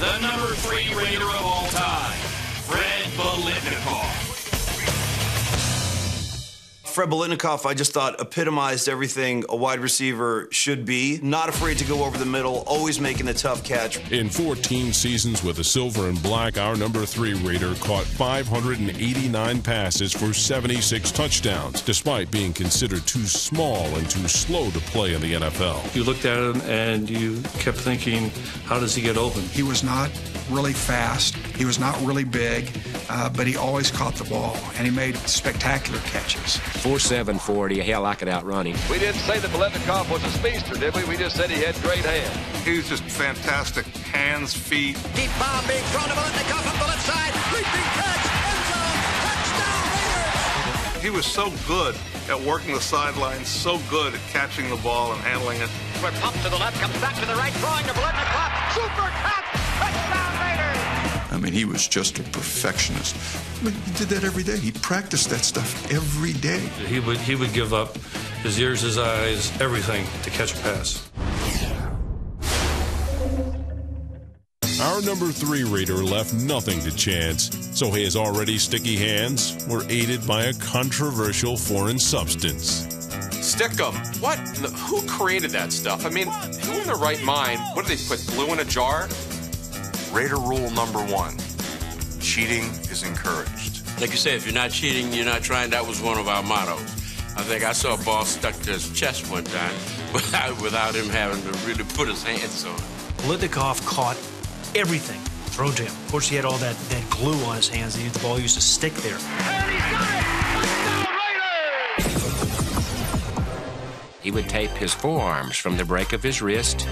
the number three Raider of all time, Fred Biletnikoff, I just thought epitomized everything a wide receiver should be. Not afraid to go over the middle, always making the tough catch. In 14 seasons with the silver and black, our number three Raider caught 589 passes for 76 touchdowns, despite being considered too small and too slow to play in the NFL. You looked at him and you kept thinking, how does he get open? He was not really fast. He was not really big, uh, but he always caught the ball and he made spectacular catches. 4740, hell, I could outrun him. We didn't say that Biletnikoff was a speedster, did we? We just said he had great hands. He was just fantastic. Hands, feet. Deep bomb being thrown to Biletnikoff on the left side. Leaping catch. End zone. Touchdown Raiders. He was so good at working the sidelines, so good at catching the ball and handling it. We're pumped to the left, comes back to the right, throwing to Biletnikoff. Super catch. Touchdown Raiders. I mean, he was just a perfectionist. I mean, he did that every day. He practiced that stuff every day. He would he would give up his ears, his eyes, everything to catch a pass. Our number three reader left nothing to chance, so his already sticky hands were aided by a controversial foreign substance. Stickum. What? Who created that stuff? I mean, who in their right mind? What do they put glue in a jar? Raider rule number one cheating is encouraged. Like you say, if you're not cheating, you're not trying. That was one of our mottos. I think I saw a ball stuck to his chest one time without, without him having to really put his hands on it. Biletnikoff caught everything thrown to him. Of course, he had all that, that glue on his hands. The ball used to stick there. He would tape his forearms from the break of his wrist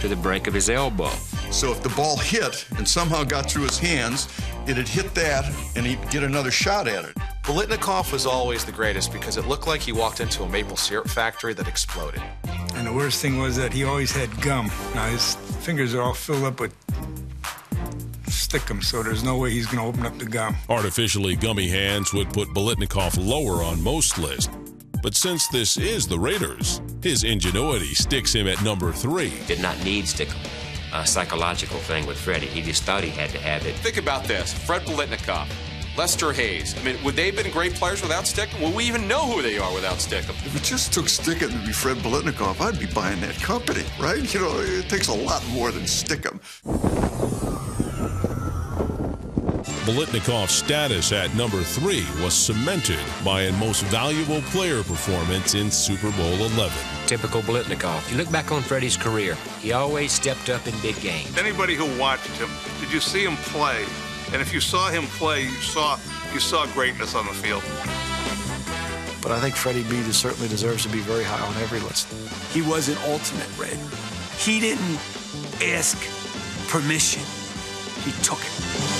to the break of his elbow. So if the ball hit and somehow got through his hands, it'd hit that and he'd get another shot at it. Biletnikoff was always the greatest because it looked like he walked into a maple syrup factory that exploded. And the worst thing was that he always had gum. Now his fingers are all filled up with stickum, so there's no way he's going to open up the gum. Artificially gummy hands would put Biletnikoff lower on most lists. But since this is the Raiders, his ingenuity sticks him at number three. Did not need stickum. A psychological thing with Freddie. He just thought he had to have it. Think about this Fred Biletnikoff, Lester Hayes. I mean, would they have been great players without Stickum? Will we even know who they are without Stickum? If it just took Stickum to be Fred Biletnikoff, I'd be buying that company, right? You know, it takes a lot more than Stickum. Biletnikoff's status at number three was cemented by a most valuable player performance in Super Bowl 11. Typical Biletnikoff. You look back on Freddie's career, he always stepped up in big games. Anybody who watched him, did you see him play? And if you saw him play, you saw you saw greatness on the field. But I think Freddie B certainly deserves to be very high on every list. He was an ultimate Red. He didn't ask permission. He took it.